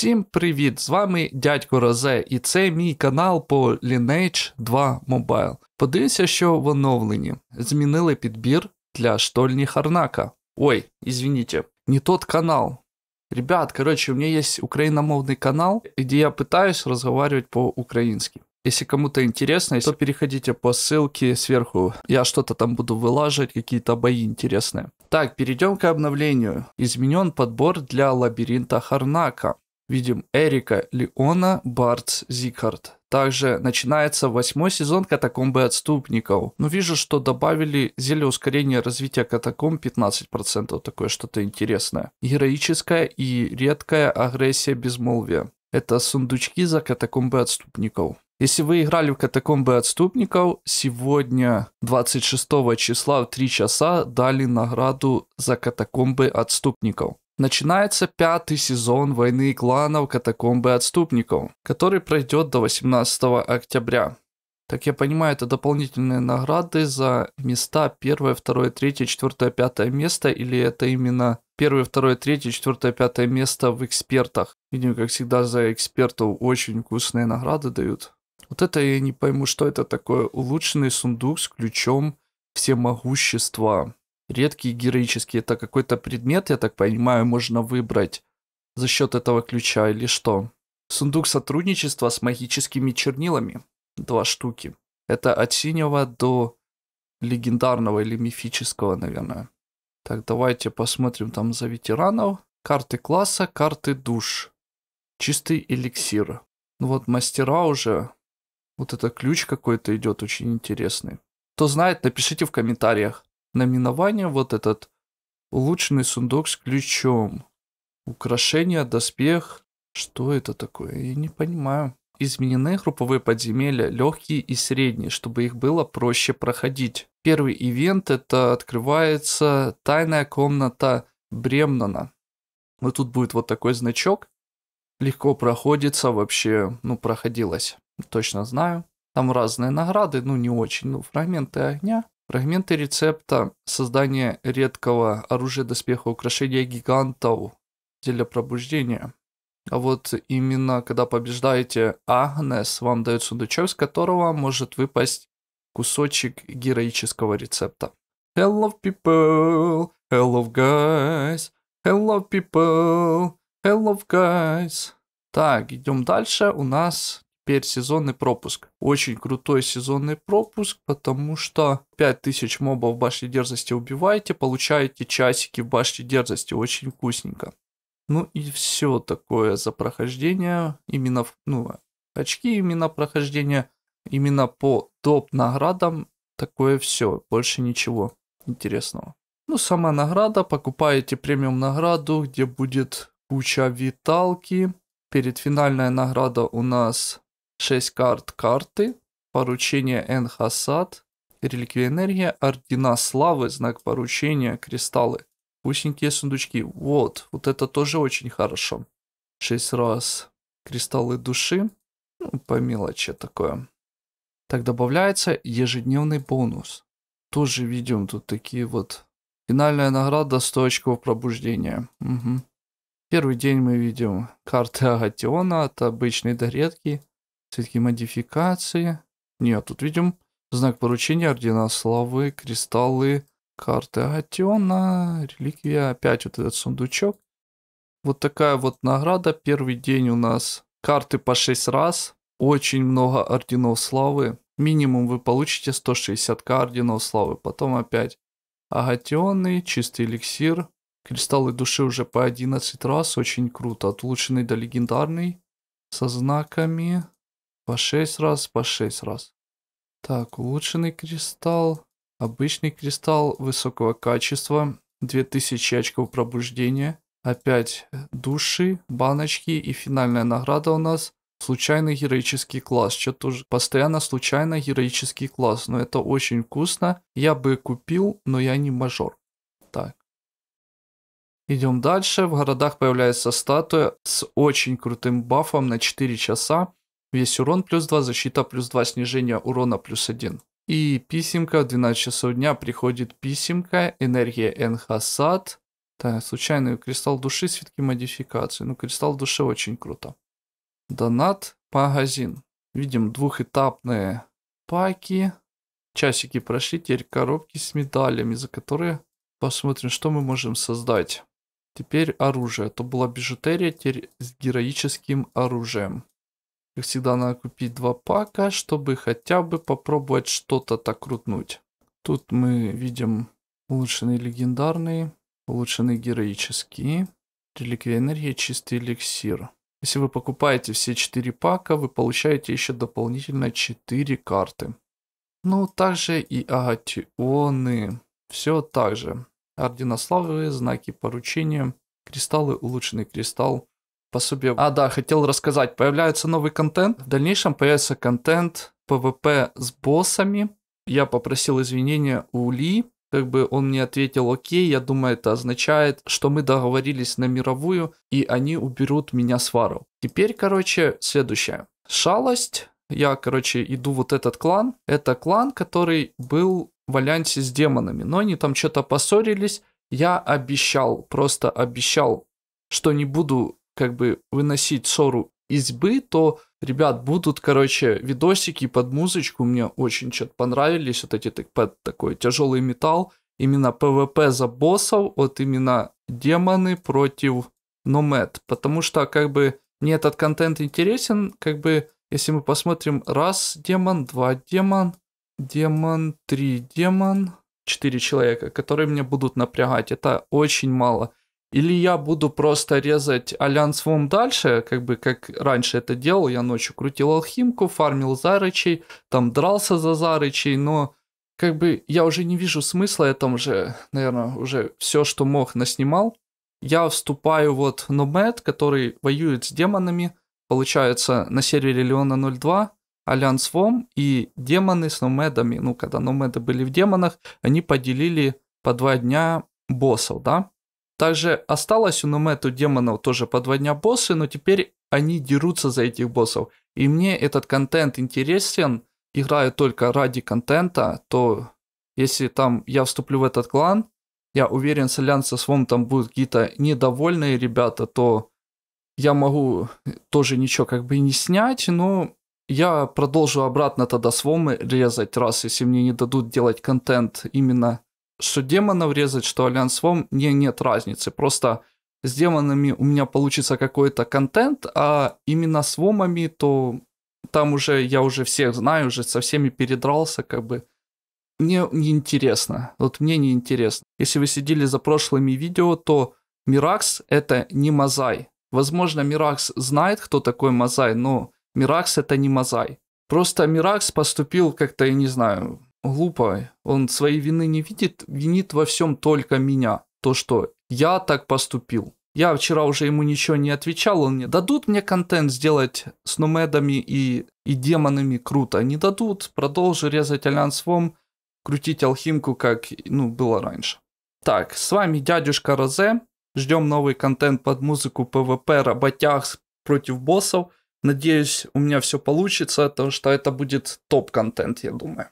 Всім привіт! З вами дядько Розе, і це мій канал по Lineage 2 Mobile. Подивіться, що в оновленні змінили підбір для штольні Харнака. Ой, извините, не тот канал. Ребят, короче, у меня есть украиномовный канал, где я пытаюсь разговаривать по-украински. Если кому-то интересно, то переходите по ссылке сверху. Я что-то там буду вылаживать, какие-то бои интересные. Так, перейдем к обновлению. Изменен подбор для лабиринта Харнака. Видим Эрика, Леона, Бартс, Зикард. Также начинается восьмой сезон катакомбы отступников. Но вижу, что добавили зелье ускорения развития катакомб 15%. Такое что-то интересное. Героическая и редкая агрессия безмолвия. Это сундучки за катакомбы отступников. Если вы играли в катакомбы отступников, сегодня, 26 числа в 3 часа, дали награду за катакомбы отступников. Начинается пятый сезон войны кланов Катакомбы Отступников, который пройдет до 18 октября. Так я понимаю, это дополнительные награды за места 1, 2, 3, 4, 5 место, или это именно 1, 2, 3, 4, 5 место в экспертах? Видим, как всегда, за экспертов очень вкусные награды дают. Вот это я не пойму, что это такое. Улучшенный сундук с ключом всемогущества редкие героические. Это какой-то предмет, я так понимаю, можно выбрать за счет этого ключа или что? Сундук сотрудничества с магическими чернилами. Два штуки. Это от синего до легендарного или мифического, наверное. Так, давайте посмотрим там за ветеранов. Карты класса, карты душ. Чистый эликсир. Ну вот мастера уже. Вот это ключ какой-то идет очень интересный. Кто знает, напишите в комментариях наименование вот этот улучшенный сундук с ключом. Украшение, доспех. Что это такое? Я не понимаю. Изменены групповые подземелья, легкие и средние, чтобы их было проще проходить. Первый ивент это открывается тайная комната Бремнана. Вот тут будет вот такой значок. Легко проходится вообще, ну, проходилось. Точно знаю. Там разные награды, ну, не очень. Ну, фрагменты огня. Фрагменты рецепта создания редкого оружия, доспеха, украшения гигантов для пробуждения. А вот именно когда побеждаете Агнес, вам дают сундучок, с которого может выпасть кусочек героического рецепта. Hello people, hello guys, hello people, hello guys. Так, идем дальше. У нас теперь сезонный пропуск. Очень крутой сезонный пропуск, потому что 5000 мобов в башне дерзости убиваете, получаете часики в башне дерзости. Очень вкусненько. Ну и все такое за прохождение. Именно, ну, очки именно прохождения. Именно по топ наградам такое все. Больше ничего интересного. Ну, сама награда. Покупаете премиум награду, где будет куча виталки. Перед финальная награда у нас 6 карт карты, поручение Энхасад, реликвия энергия, ордена славы, знак поручения, кристаллы. Вкусненькие сундучки. Вот, вот это тоже очень хорошо. 6 раз кристаллы души. Ну, по мелочи такое. Так, добавляется ежедневный бонус. Тоже видим тут такие вот. Финальная награда 100 очков пробуждения. Угу. Первый день мы видим карты Агатиона, это обычные до редкий. Все-таки модификации. Нет, тут видим знак поручения, ордена славы, кристаллы, карты Агатиона, реликвия, опять вот этот сундучок. Вот такая вот награда. Первый день у нас карты по 6 раз. Очень много орденов славы. Минимум вы получите 160к орденов славы. Потом опять агатионный, чистый эликсир. Кристаллы души уже по 11 раз. Очень круто. От улучшенный до легендарный. Со знаками. По 6 раз, по 6 раз. Так, улучшенный кристалл. Обычный кристалл высокого качества. 2000 очков пробуждения. Опять души, баночки и финальная награда у нас. Случайный героический класс. Что-то уже постоянно случайно героический класс. Но это очень вкусно. Я бы купил, но я не мажор. Так. Идем дальше. В городах появляется статуя с очень крутым бафом на 4 часа. Весь урон плюс 2, защита плюс 2, снижение урона плюс 1. И писемка в 12 часов дня приходит писемка, энергия Энхасад. Так, случайный кристалл души, свитки модификации. Ну, кристалл души очень круто. Донат, магазин. Видим двухэтапные паки. Часики прошли, теперь коробки с медалями, за которые посмотрим, что мы можем создать. Теперь оружие. Это была бижутерия, теперь с героическим оружием. Как всегда, надо купить два пака, чтобы хотя бы попробовать что-то так крутнуть. Тут мы видим улучшенный легендарный, улучшенный героический, реликвия энергии, чистый эликсир. Если вы покупаете все 4 пака, вы получаете еще дополнительно 4 карты. Ну, также и агатионы. Все так же. Ордена знаки поручения, кристаллы, улучшенный кристалл, пособие. А, да, хотел рассказать. Появляется новый контент. В дальнейшем появится контент PvP с боссами. Я попросил извинения у Ли. Как бы он мне ответил, окей, я думаю, это означает, что мы договорились на мировую, и они уберут меня с варов. Теперь, короче, следующее. Шалость. Я, короче, иду вот этот клан. Это клан, который был в альянсе с демонами. Но они там что-то поссорились. Я обещал, просто обещал, что не буду как бы выносить сор из избы, то, ребят, будут, короче, видосики под музычку, мне очень что-то понравились, вот эти так, под такой тяжелый металл, именно ПВП за боссов, вот именно демоны против номед, потому что, как бы, мне этот контент интересен, как бы, если мы посмотрим, раз демон, два демон, демон, три демон, четыре человека, которые мне будут напрягать, это очень мало. Или я буду просто резать Альянс Вом дальше, как бы как раньше это делал, я ночью крутил алхимку, фармил Зарычей, там дрался за Зарычей, но как бы я уже не вижу смысла, я там уже, наверное, уже все, что мог, наснимал. Я вступаю вот в Номед, который воюет с демонами, получается, на сервере Леона 02, Альянс Вом и демоны с Номедами, ну, когда Номеды были в демонах, они поделили по два дня боссов, да, также осталось у Номету демонов тоже по два дня боссы, но теперь они дерутся за этих боссов. И мне этот контент интересен, играю только ради контента, то если там я вступлю в этот клан, я уверен, с Альянса Свом там будут какие-то недовольные ребята, то я могу тоже ничего как бы не снять, но я продолжу обратно тогда свомы резать, раз если мне не дадут делать контент именно что демонов резать, что Альянс Вом, мне нет разницы. Просто с демонами у меня получится какой-то контент, а именно с Вомами, то там уже я уже всех знаю, уже со всеми передрался, как бы. Мне неинтересно. Вот мне неинтересно. Если вы сидели за прошлыми видео, то Миракс это не Мазай. Возможно, Миракс знает, кто такой Мазай, но Миракс это не Мазай. Просто Миракс поступил как-то, я не знаю, глупо. Он своей вины не видит, винит во всем только меня. То, что я так поступил. Я вчера уже ему ничего не отвечал, он мне дадут мне контент сделать с номедами и, и демонами круто. Не дадут, продолжу резать Альянс Вом, крутить алхимку, как ну, было раньше. Так, с вами дядюшка Розе. Ждем новый контент под музыку PvP, работяг против боссов. Надеюсь, у меня все получится, потому что это будет топ-контент, я думаю.